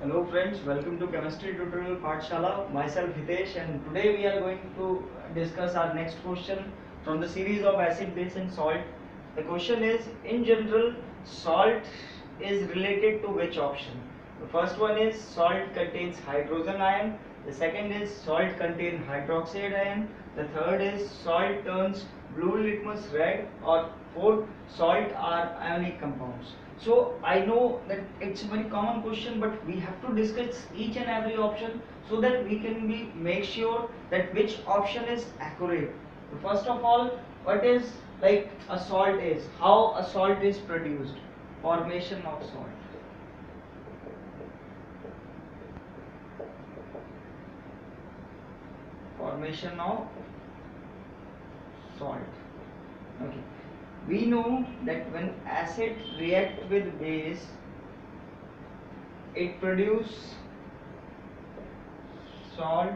Hello friends, welcome to Chemistry Tutorial Pathshala. Myself Hitesh and today we are going to discuss our next question from the series of acid, base and salt. The question is in general salt is related to which option? The first one is salt contains hydrogen ion, the second is salt contains hydroxide ion, the third is salt turns blue litmus red or fourth salt are ionic compounds. So I know that it's a very common question, but we have to discuss each and every option so that we can be make sure that which option is accurate. First of all, what is like a salt is, how a salt is produced, formation of salt. Formation of salt. Okay. We know that when acid react with base it produce salt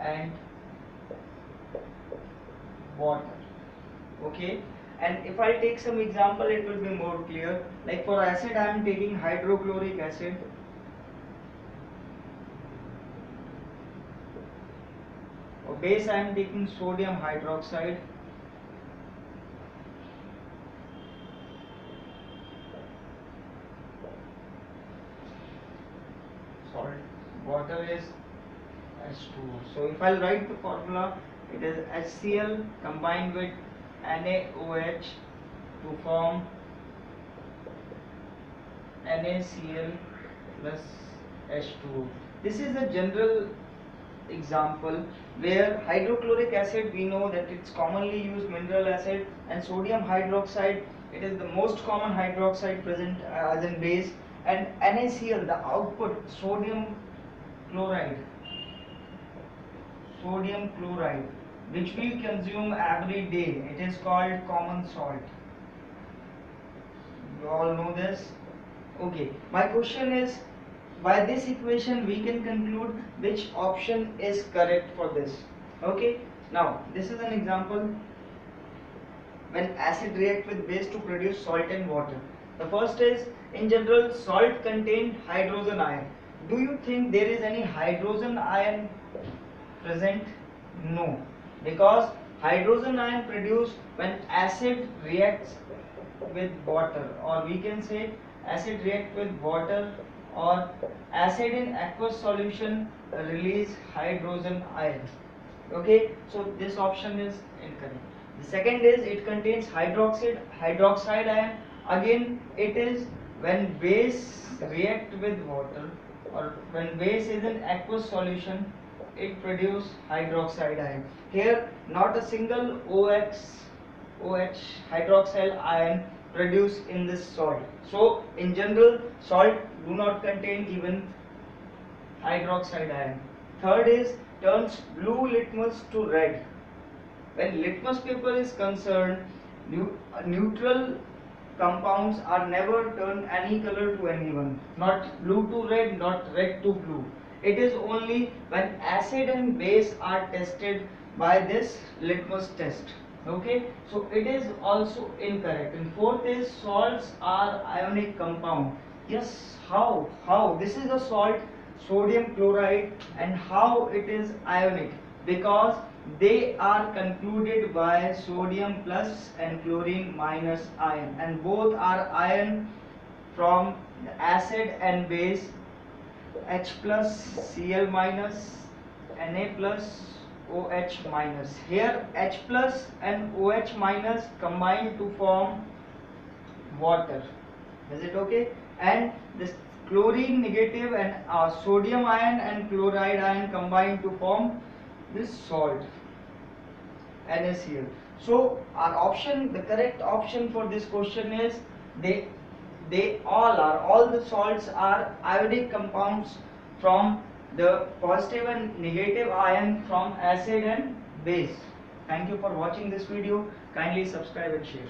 and water. Okay? And if I take some example it will be more clear. Like for acid I am taking hydrochloric acid for base I am taking sodium hydroxide. Salt water is H2O so if I write the formula it is HCl combined with NaOH to form NaCl plus H2O this is a general example where hydrochloric acid we know that it's commonly used mineral acid and sodium hydroxide. It is the most common hydroxide present uh, as in base. And NaCl the output sodium chloride. Sodium chloride which we consume every day. It is called common salt. You all know this? Okay. My question is by this equation we can conclude which option is correct for this okay now this is an example when acid react with base to produce salt and water the first is in general salt contain hydrogen ion. Do you think there is any hydrogen ion present? No. Because hydrogen ion produced when acid reacts with water or we can say acid react with water or acid in aqueous solution release hydrogen ion. Okay, so this option is incorrect. The second is it contains hydroxide hydroxide ion again it is when base react with water or when base is in aqueous solution it produce hydroxide ion here not a single OX OH hydroxyl ion produced in this salt. So in general salt do not contain even hydroxide ion. Third is turns blue litmus to red. When litmus paper is concerned uh, neutral compounds are never turned any color to anyone. Not blue to red not red to blue. It is only when acid and base are tested by this litmus test okay? So it is also incorrect. And fourth is salts are ionic compound. Yes how? How? This is a salt sodium chloride and how it is ionic. Because they are concluded by sodium plus and chlorine minus ion and both are ion from acid and base. H plus Cl minus Na plus OH minus. Here H plus and OH minus combine to form water. Is it okay? And this chlorine negative and uh, sodium ion and chloride ion combine to form this salt NaCl. So our option, the correct option for this question is they they all are all the salts are ionic compounds from the positive and negative ion from acid and base. Thank you for watching this video. Kindly subscribe and share.